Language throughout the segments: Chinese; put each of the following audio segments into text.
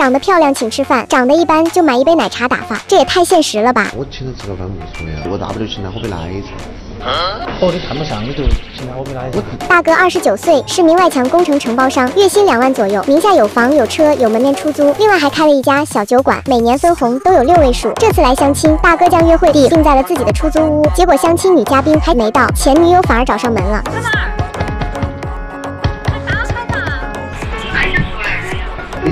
长得漂亮请吃饭，长得一般就买一杯奶茶打发，这也太现实了吧？我请他吃个饭无所谓啊，我大不了请他喝杯奶茶。哦，你看不上你就请他喝杯奶茶。大哥二十九岁，是名外墙工程承包商，月薪两万左右，名下有房有车有门面出租，另外还开了一家小酒馆，每年分红都有六位数。这次来相亲，大哥将约会地定在了自己的出租屋，结果相亲女嘉宾还没到，前女友反而找上门了。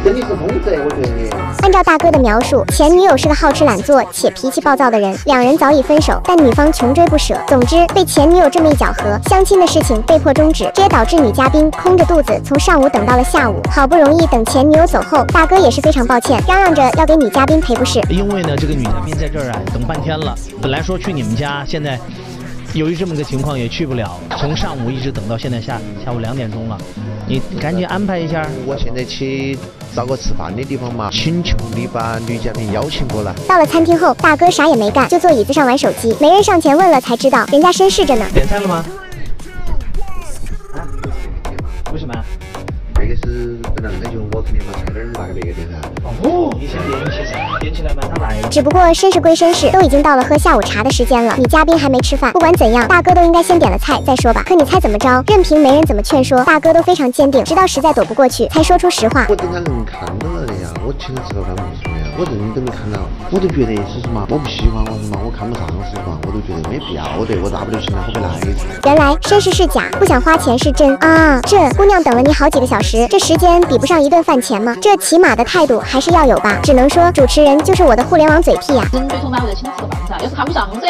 真的是疯子，我觉得。按照大哥的描述，前女友是个好吃懒做且脾气暴躁的人，两人早已分手，但女方穷追不舍。总之，被前女友这么一搅和，相亲的事情被迫终止，这也导致女嘉宾空着肚子从上午等到了下午。好不容易等前女友走后，大哥也是非常抱歉，嚷嚷着要给女嘉宾赔不是。因为呢，这个女嘉宾在这儿啊，等半天了。本来说去你们家，现在由于这么个情况也去不了，从上午一直等到现在下下午两点钟了。你赶紧安排一下。我现在去找个吃饭的地方嘛，请求你把女嘉宾邀请过来。到了餐厅后，大哥啥也没干，就坐椅子上玩手机。没人上前问了，才知道人家绅士着呢。点菜了吗？啊为什么？这个是本来那就我肯定把菜单拿给别个点噻。哦，你先点起噻，点起来嘛，他来。只不过绅士归绅士，都已经到了喝下午茶的时间了，女嘉宾还没吃饭。不管怎样，大哥都应该先点了菜再说吧。可你猜怎么着？任凭没人怎么劝说，大哥都非常坚定，直到实在躲不过去，才说出实话。我等他能看到了的呀，我请他吃个饭无所谓啊，我认真没看到，我都觉得是什么，我不喜欢我什么，我看不上是什么，我都觉得没必要的，我大不了请他喝杯奶茶。原来绅士是假，不想花钱是真啊！这姑娘等了你好几个小时，这时间比不上一顿饭钱吗？这起码的态度还是要有吧？只能说主持人就是我的互联网嘴屁呀、人最终嘛，我就请他吃个饭噻。要是看不上噻，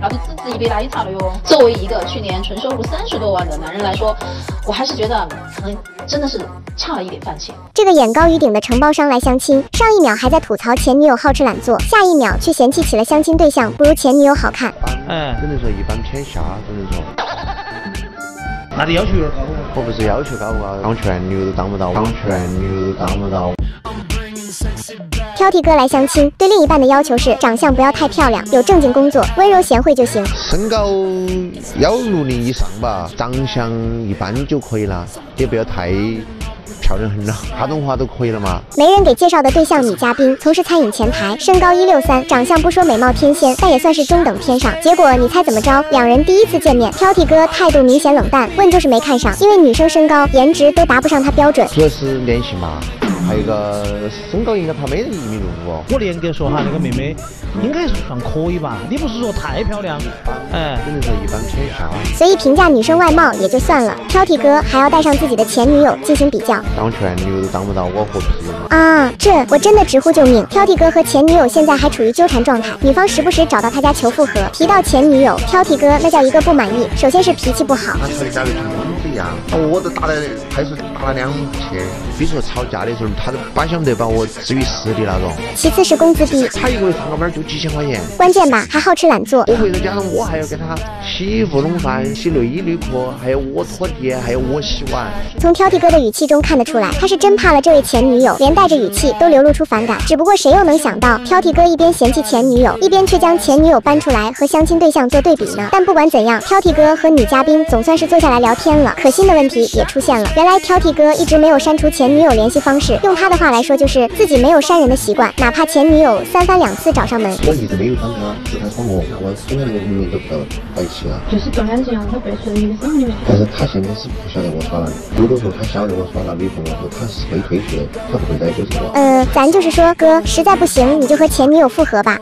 那就只值一杯奶茶了哟。作为一个去年纯收入三十多万的男人来说，我还是觉得可能真的是差了一点饭钱。这个眼高于顶的承包商来相亲，上一秒还在吐槽前女友好吃懒做，下一秒却嫌弃起了相亲对象不如前女友好看。哎，只能说一般偏下，只能说。那你要求有点高。我不是要求高不高，当全牛都当不到，当全牛都当不到。挑剔哥来相亲，对另一半的要求是长相不要太漂亮，有正经工作，温柔贤惠就行。身高幺六零以上吧，长相一般就可以了，也不要太漂亮很了，哈东话都可以了嘛。媒人给介绍的对象女嘉宾从事餐饮前台，身高一六三，长相不说美貌天仙，但也算是中等偏上。结果你猜怎么着？两人第一次见面，挑剔哥态度明显冷淡，问就是没看上，因为女生身高颜值都达不上他标准。主要是脸型嘛，还有一个身高应该她没得一米六五哦。我严格说哈，那个妹妹应该算可以吧？你不是说太漂亮？哎，只能说一般偏下。所以评价女生外貌也就算了，挑剔哥还要带上自己的前女友进行比较。当全女友都当不到，我何必嘛。啊，这我真的直呼救命！挑剔哥和前女友现在还处于纠缠状态，女方时不时找到他家求复合。提到前女友，挑剔哥那叫一个不满意。首先是脾气不好，他吵架的跟疯子一样，哦我都打了派出所打了两次。比如说吵架的时候，他都巴想得把我置于死地那种。其次是工资低，他一个月上个班就几千块钱，关键吧还好吃懒做。我回到家了，我还要给他洗衣服、弄饭、洗内衣内裤，还有我拖地，还有我洗碗。从挑剔哥的语气中看得出来，他是真怕了这位前女友，连带着语气都流露出反感。只不过谁又能想到，挑剔哥一边嫌弃前女友，一边却将前女友搬出来和相亲对象做对比呢？但不管怎样，挑剔哥和女嘉宾总算是坐下来聊天了。可心的问题也出现了，原来挑剔哥一直没有删除前女友联系方式，用他的话来说就是自己没有删人的习惯，哪怕前女友三番两次找上门。我一直没有删他，是他说我，我跟那个女的都在一起了。就是断干净啊，他背出的一个生女。但是他现在是不晓得我耍了。如果说他晓得我耍了女朋友后，他是会退去的，他不会再纠缠我。呃，咱就是说，哥实在不行，你就和前女友复合吧。